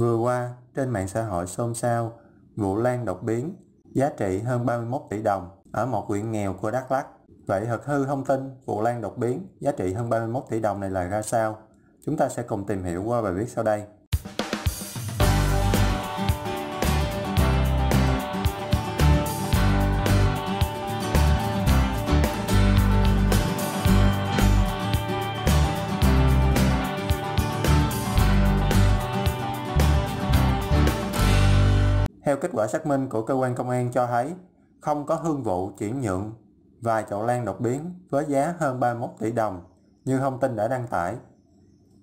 Vừa qua, trên mạng xã hội xôn xao, vụ lan đột biến, giá trị hơn 31 tỷ đồng ở một huyện nghèo của Đắk Lắk. Vậy thật hư thông tin vụ lan đột biến giá trị hơn 31 tỷ đồng này là ra sao? Chúng ta sẽ cùng tìm hiểu qua bài viết sau đây. Theo kết quả xác minh của cơ quan công an cho thấy, không có hương vụ chuyển nhượng vài chậu lan đột biến với giá hơn 31 tỷ đồng như thông tin đã đăng tải.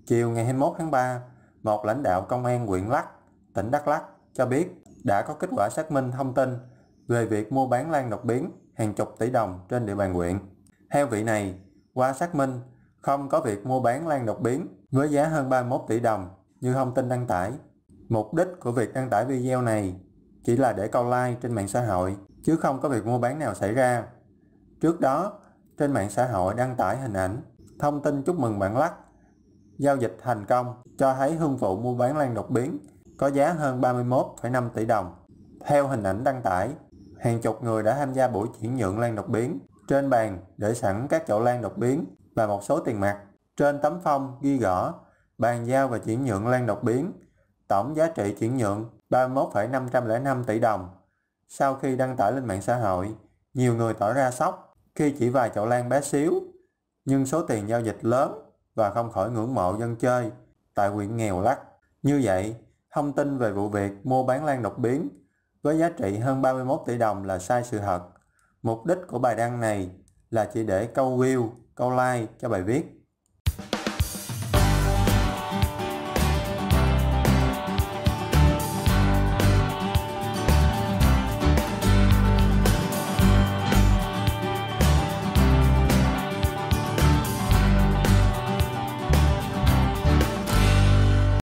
Chiều ngày 21 tháng 3, một lãnh đạo công an huyện Lắc, tỉnh Đắk Lắk cho biết đã có kết quả xác minh thông tin về việc mua bán lan đột biến hàng chục tỷ đồng trên địa bàn huyện. Theo vị này, qua xác minh, không có việc mua bán lan đột biến với giá hơn 31 tỷ đồng như thông tin đăng tải. Mục đích của việc đăng tải video này chỉ là để câu like trên mạng xã hội chứ không có việc mua bán nào xảy ra. Trước đó, trên mạng xã hội đăng tải hình ảnh, thông tin chúc mừng bạn Lắc. Giao dịch thành công cho thấy hương vụ mua bán lan đột biến có giá hơn 31,5 tỷ đồng. Theo hình ảnh đăng tải, hàng chục người đã tham gia buổi chuyển nhượng lan đột biến. Trên bàn để sẵn các chậu lan đột biến và một số tiền mặt. Trên tấm phong ghi gõ bàn giao và chuyển nhượng lan đột biến. Tổng giá trị chuyển nhượng 31,505 tỷ đồng. Sau khi đăng tải lên mạng xã hội, nhiều người tỏ ra sốc khi chỉ vài chậu lan bé xíu, nhưng số tiền giao dịch lớn và không khỏi ngưỡng mộ dân chơi tại huyện nghèo lắc. Như vậy, thông tin về vụ việc mua bán lan đột biến với giá trị hơn 31 tỷ đồng là sai sự thật. Mục đích của bài đăng này là chỉ để câu view, câu like cho bài viết